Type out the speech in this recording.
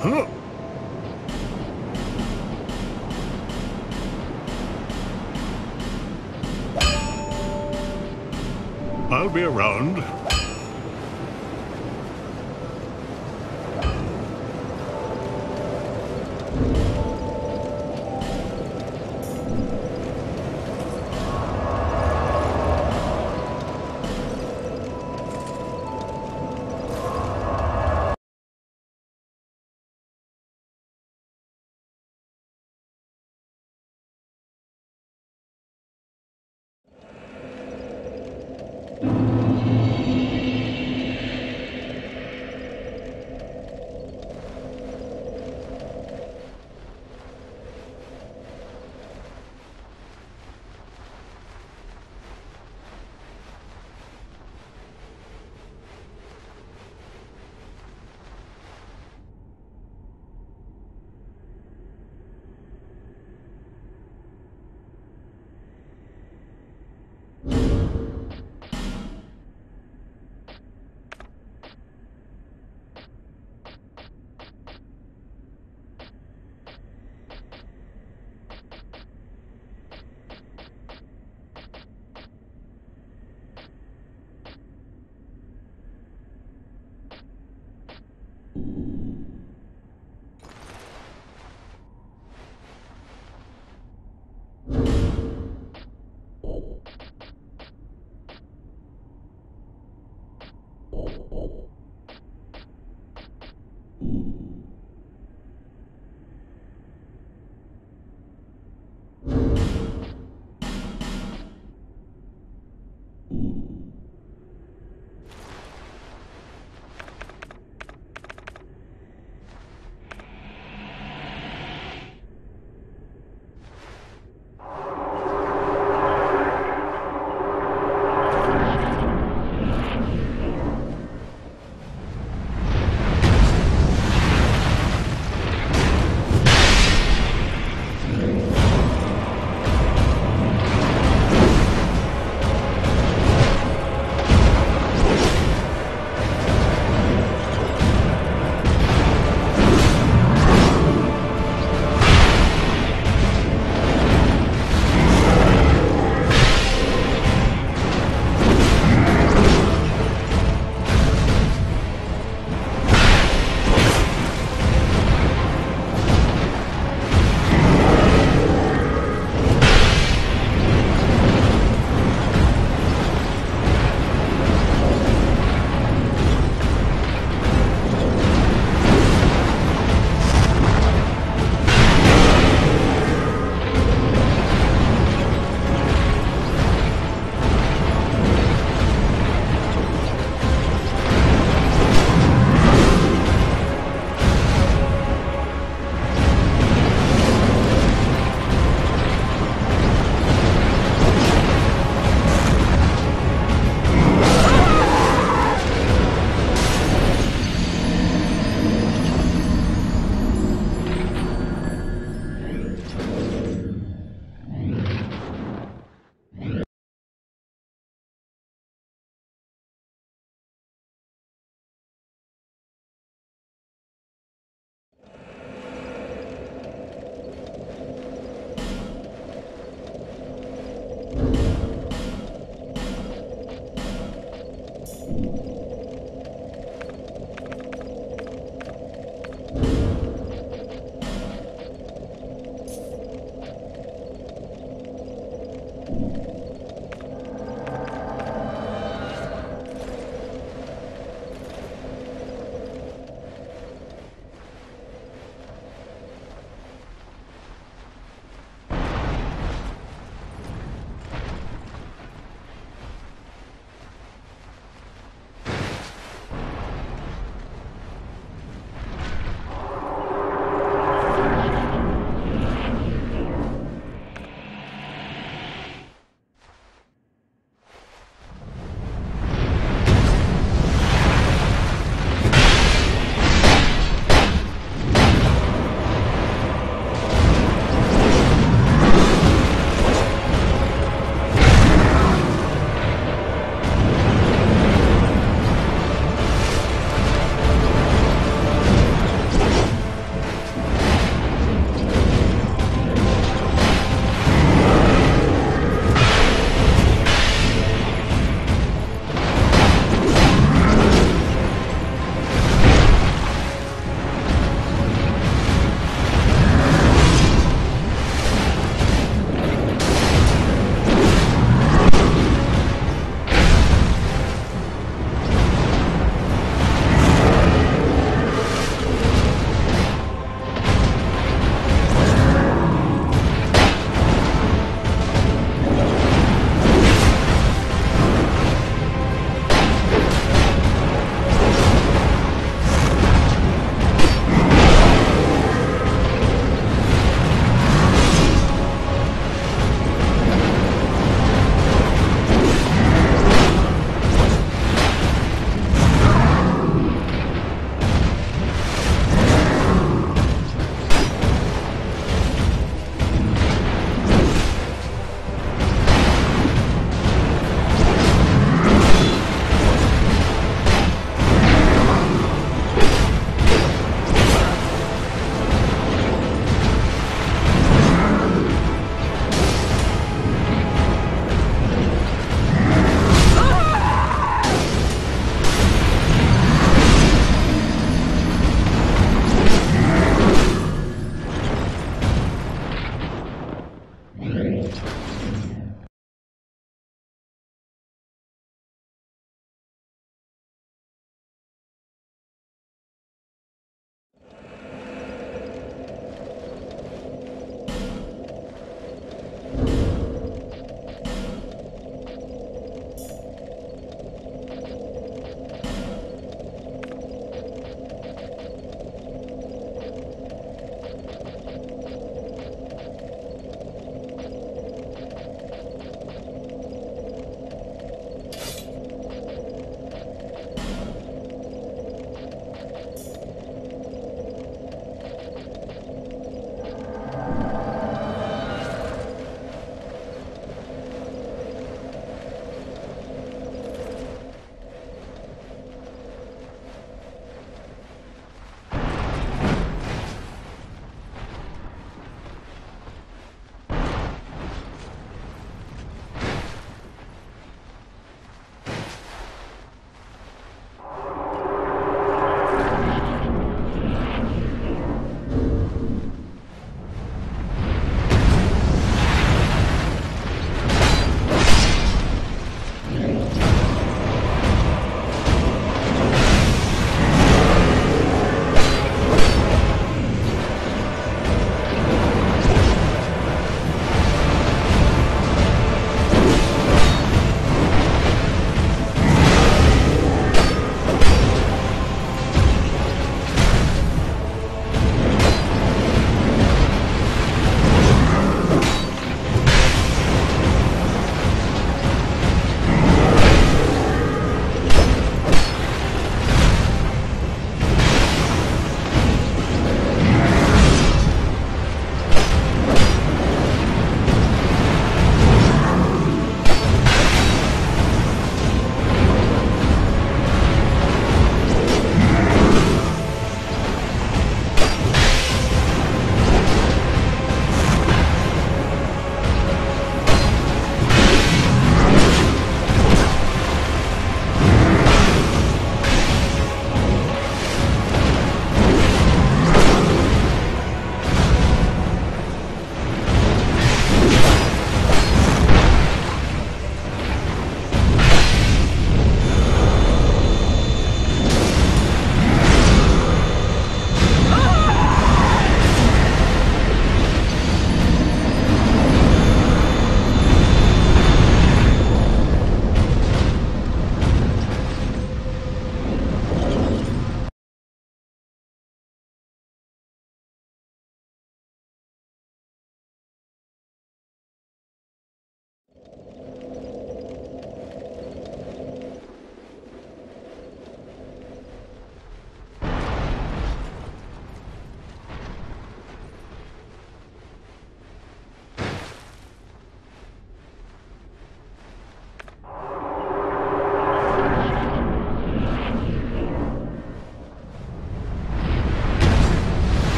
Huh? I'll be around.